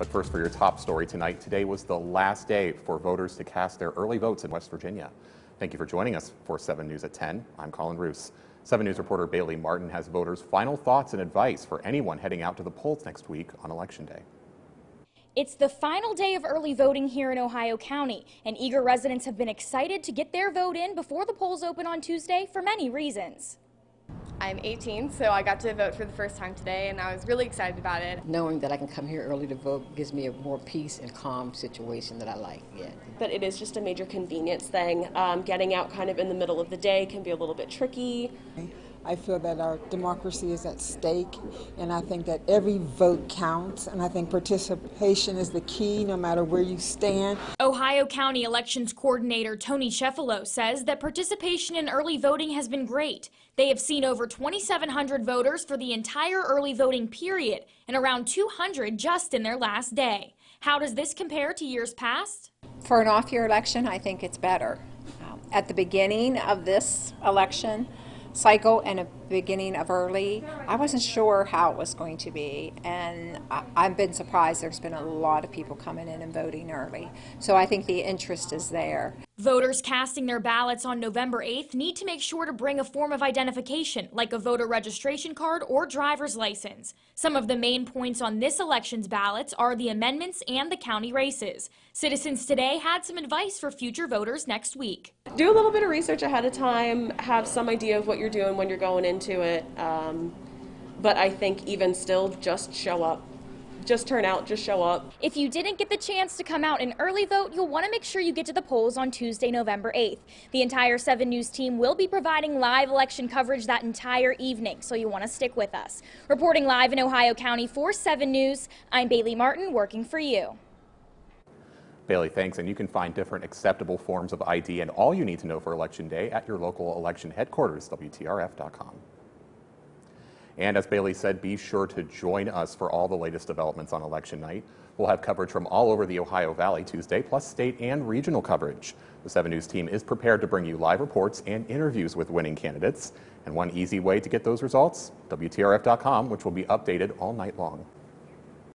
But first, for your top story tonight, today was the last day for voters to cast their early votes in West Virginia. Thank you for joining us for 7 News at 10. I'm Colin Roos. 7 News reporter Bailey Martin has voters' final thoughts and advice for anyone heading out to the polls next week on Election Day. It's the final day of early voting here in Ohio County, and eager residents have been excited to get their vote in before the polls open on Tuesday for many reasons. I'm 18, so I got to vote for the first time today, and I was really excited about it. Knowing that I can come here early to vote gives me a more peace and calm situation that I like. Yeah. But it is just a major convenience thing. Um, getting out kind of in the middle of the day can be a little bit tricky. I feel that our democracy is at stake, and I think that every vote counts, and I think participation is the key no matter where you stand. Ohio County Elections Coordinator Tony Cefalo says that participation in early voting has been great. They have seen over 2,700 voters for the entire early voting period and around 200 just in their last day. How does this compare to years past? For an off year election, I think it's better. Um, at the beginning of this election, cycle and a beginning of early, I wasn't sure how it was going to be, and I, have been surprised. There's been a lot of people coming in and voting early, so I think the interest is there. Voters casting their ballots on November 8th need to make sure to bring a form of identification, like a voter registration card or driver's license. Some of the main points on this election's ballots are the amendments and the county races. Citizens Today had some advice for future voters next week. Do a little bit of research ahead of time, have some idea of what you're doing when you're going into it. Um, but I think even still, just show up just turn out, just show up. If you didn't get the chance to come out and early vote, you'll want to make sure you get to the polls on Tuesday, November 8th. The entire 7 News team will be providing live election coverage that entire evening, so you want to stick with us. Reporting live in Ohio County for 7 News, I'm Bailey Martin working for you. Bailey, thanks. And you can find different acceptable forms of ID and all you need to know for Election Day at your local election headquarters, WTRF.com. And as Bailey said, be sure to join us for all the latest developments on election night. We'll have coverage from all over the Ohio Valley Tuesday, plus state and regional coverage. The 7 News team is prepared to bring you live reports and interviews with winning candidates. And one easy way to get those results, WTRF.com, which will be updated all night long.